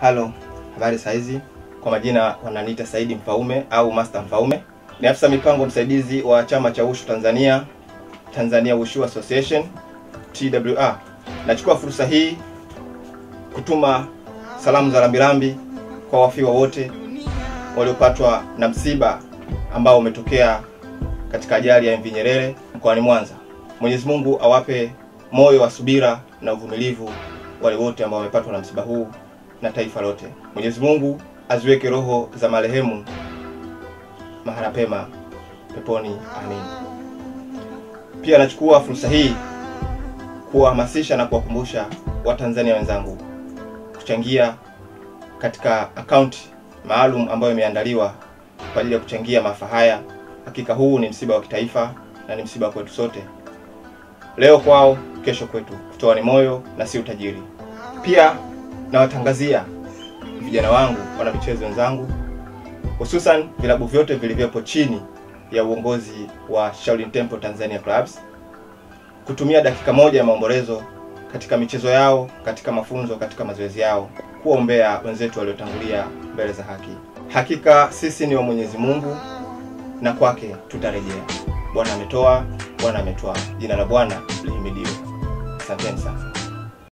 Halo, habari saizi. Kwa majina wananiita Saidi Mfaume au Master Mfaume. Ni afisa mipango msaidizi wa chama cha ushu Tanzania, Tanzania Wushu Association TWA. Nachukua fursa hii kutuma salamu za rambirambi kwa wafiwa wote waliopatwa na msiba ambao umetokea katika ajali ya MV Nyerere mkoani Mwanza. Mwenyezi Mungu awape moyo wa subira na uvumilivu wale wote ambao wamepatwa na msiba huu na taifa lote. Mwenyezi Mungu aziweke roho za marehemu mahala pema peponi, amin. Pia nachukua fursa hii kuwahamasisha na kuwakumbusha Watanzania wenzangu kuchangia katika akaunti maalum ambayo imeandaliwa kwa ajili ya kuchangia maafa haya. Hakika huu ni msiba wa kitaifa na ni msiba kwetu sote, leo kwao, kesho kwetu. Kutoa ni moyo na si utajiri. Pia nawatangazia vijana wangu, wana michezo wenzangu, hususan vilabu vyote vilivyopo chini ya uongozi wa Shaolin Temple Tanzania Clubs kutumia dakika moja ya maombolezo katika michezo yao, katika mafunzo, katika mazoezi yao, kuombea wenzetu waliotangulia mbele za haki. Hakika sisi ni wa Mwenyezi Mungu na kwake tutarejea. Bwana ametoa, Bwana ametoa Jina la Bwana lihimidiwe. Asanteni sana.